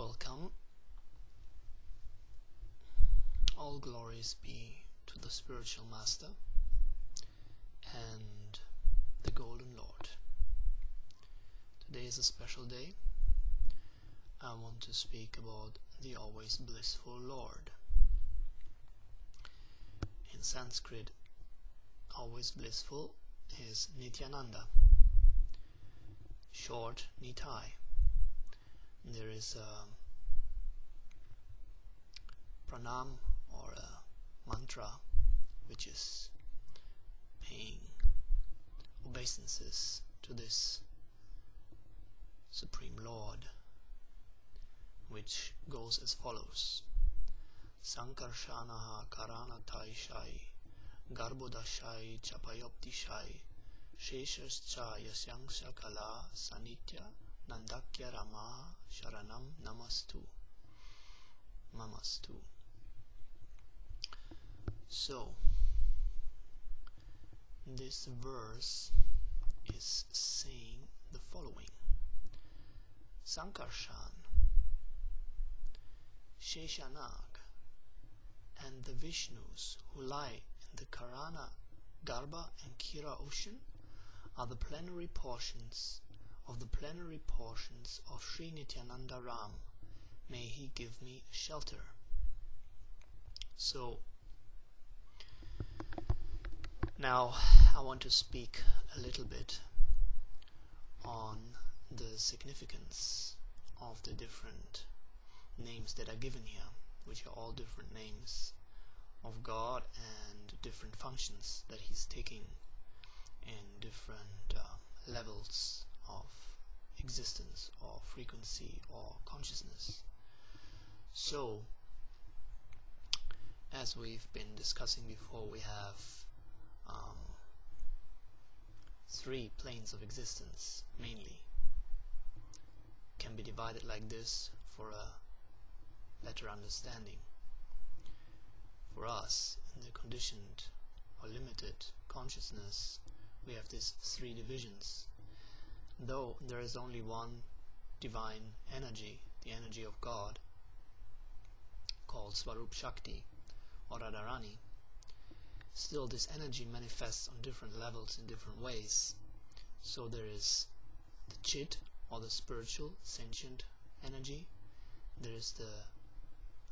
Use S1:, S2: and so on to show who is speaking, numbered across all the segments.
S1: Welcome. All glories be to the spiritual master and the golden lord. Today is a special day. I want to speak about the always blissful lord. In Sanskrit, always blissful is Nityananda, short Nitai. There is a pranam or a mantra which is paying obeisances to this Supreme Lord, which goes as follows. Sankarshanaha Karanatai Garbhodashai Chapayoptishai Sheshascha Yasyangsha Kala Sanitya Nandakya Rama Sharanam Namastu Namastu. So this verse is saying the following Sankarshan Sheshanag and the Vishnus who lie in the Karana, Garba, and Kira ocean are the plenary portions of the plenary portions of Sri Nityananda Ram. May he give me shelter. So, now I want to speak a little bit on the significance of the different names that are given here, which are all different names of God and different functions that He's taking in different uh, levels of existence or frequency or consciousness. So, as we've been discussing before, we have um, three planes of existence mainly. Can be divided like this for a better understanding. For us, in the conditioned or limited consciousness, we have these three divisions. Though there is only one divine energy, the energy of God, called Swarup Shakti or Radharani, still this energy manifests on different levels in different ways. So there is the Chit or the spiritual sentient energy, there is the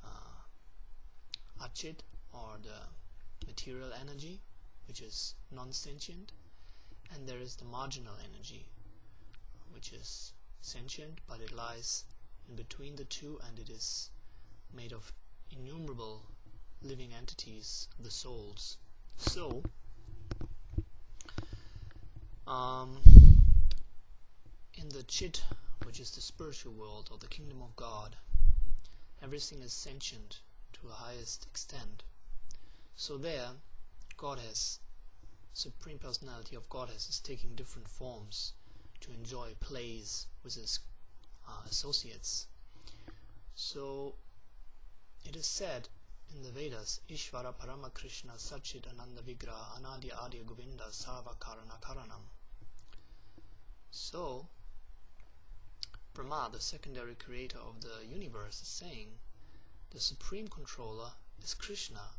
S1: uh, Achit or the material energy, which is non-sentient, and there is the marginal energy, which is sentient, but it lies in between the two and it is made of innumerable living entities, the souls. So, um, in the Chit, which is the spiritual world or the kingdom of God, everything is sentient to the highest extent. So there, God has, Supreme Personality of Godhead is taking different forms to enjoy plays with his uh, associates. So it is said in the Vedas, Ishvara Parama Krishna Sachit Ananda Vigraha Anadi Adi Govinda Sarva Karana Karanam. So, Brahma, the secondary creator of the universe, is saying the supreme controller is Krishna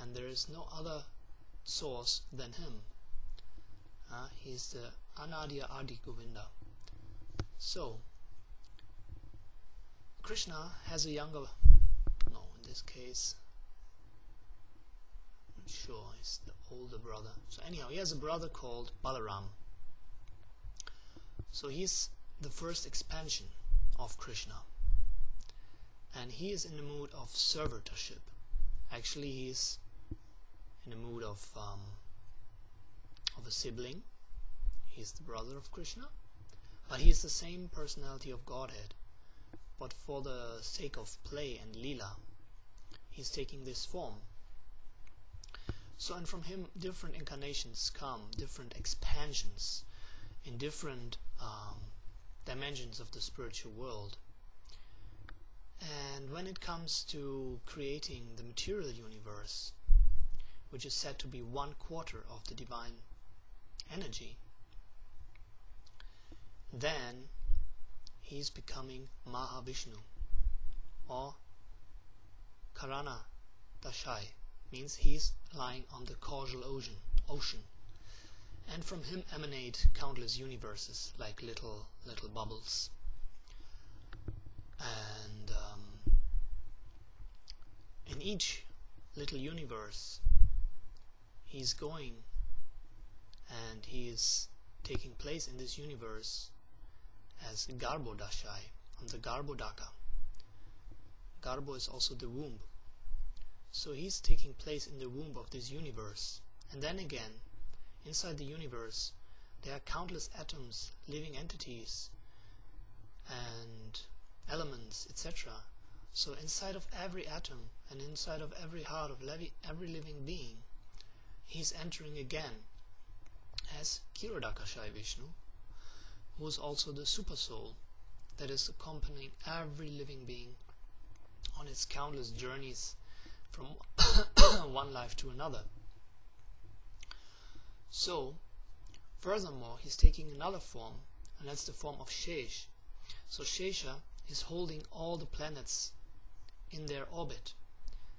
S1: and there is no other source than him. Uh, he is the Anadya Adi Govinda. So, Krishna has a younger, no, in this case, I'm sure, he's the older brother. So anyhow, he has a brother called Balaram. So he's the first expansion of Krishna. And he is in the mood of servitorship. Actually, he's in the mood of um, of a sibling. He's the brother of Krishna, but he's the same personality of Godhead. But for the sake of play and lila, he's taking this form. So, and from him, different incarnations come, different expansions in different um, dimensions of the spiritual world. And when it comes to creating the material universe, which is said to be one quarter of the divine energy, then he is becoming Mahavishnu. or Karana Dashai means he's lying on the causal ocean, ocean. And from him emanate countless universes like little little bubbles. And um, in each little universe he's going and he is taking place in this universe as Garbhodashai on the Garbhodaka. Garbo is also the womb. So he's taking place in the womb of this universe. And then again, inside the universe, there are countless atoms, living entities, and elements, etc. So inside of every atom and inside of every heart of every living being, he's entering again as Kshirodakashayi Vishnu, who is also the super soul that is accompanying every living being on its countless journeys from one life to another. So, furthermore, he's taking another form, and that's the form of Shesh. So Shesha is holding all the planets in their orbit,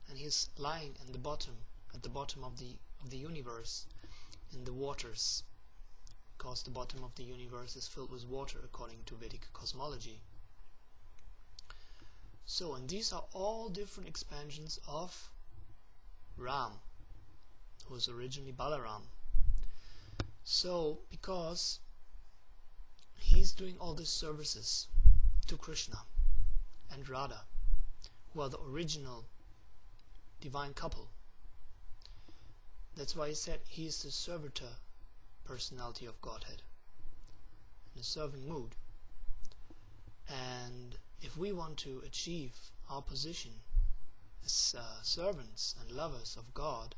S1: and he's lying in the bottom, at the bottom of the of the universe, in the waters, because the bottom of the universe is filled with water according to Vedic cosmology. So, and these are all different expansions of Ram, who was originally Balaram. So, because he's doing all these services to Krishna and Radha, who are the original divine couple. That's why he said he is the servitor personality of Godhead in a serving mood. And if we want to achieve our position as uh, servants and lovers of God,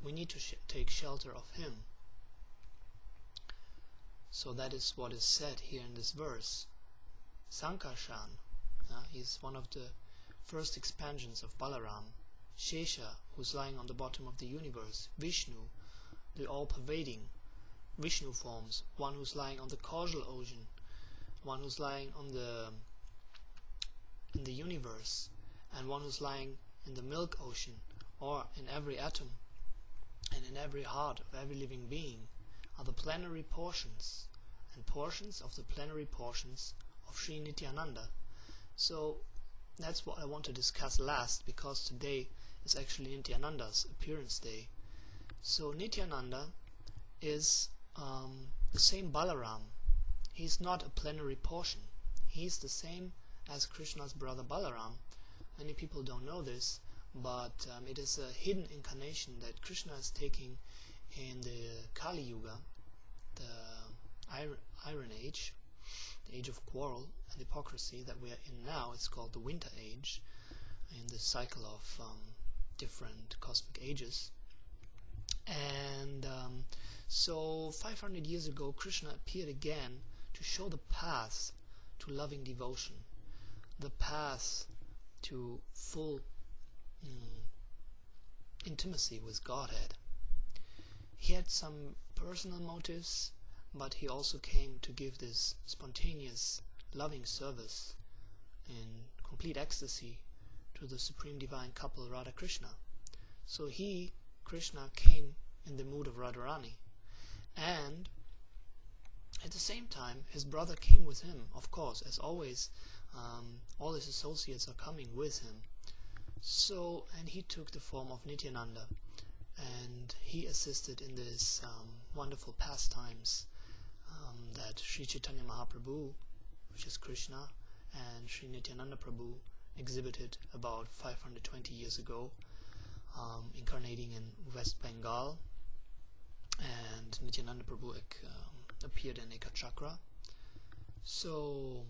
S1: we need to sh take shelter of Him. So that is what is said here in this verse. Sankarshan, uh, is one of the first expansions of Balaram. Shesha, who's lying on the bottom of the universe. Vishnu, the all-pervading Vishnu forms. One who's lying on the causal ocean. One who's lying on the in the universe and one who's lying in the milk ocean or in every atom and in every heart of every living being are the plenary portions and portions of the plenary portions of Sri Nityananda. So that's what I want to discuss last because today is actually Nityananda's appearance day. So Nityananda is um, the same Balaram. He's not a plenary portion. He's the same as Krishna's brother Balaram. Many people don't know this, but um, it is a hidden incarnation that Krishna is taking in the Kali Yuga, the Iron, Iron Age, the age of quarrel and hypocrisy that we are in now. It's called the Winter Age, in the cycle of um, different cosmic ages. And um, so 500 years ago, Krishna appeared again to show the path to loving devotion the path to full mm, intimacy with Godhead. He had some personal motives, but he also came to give this spontaneous, loving service in complete ecstasy to the supreme divine couple Radha Krishna. So he, Krishna, came in the mood of Radharani. And at the same time, his brother came with him, of course, as always, um, all his associates are coming with him. So, and he took the form of Nityananda, and he assisted in this um, wonderful pastimes um, that Sri Chaitanya Mahaprabhu, which is Krishna, and Sri Nityananda Prabhu exhibited about 520 years ago, um, incarnating in West Bengal, and Nityananda Prabhu um, appeared in Ekachakra. So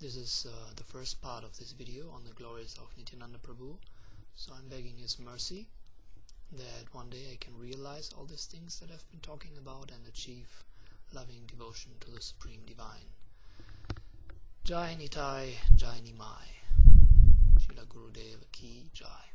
S1: this is uh, the first part of this video on the glories of Nityananda Prabhu. So I'm begging His mercy that one day I can realize all these things that I've been talking about and achieve loving devotion to the Supreme Divine. Jai Nitai, Jai Nimai. Srila Gurudev Ki Jai.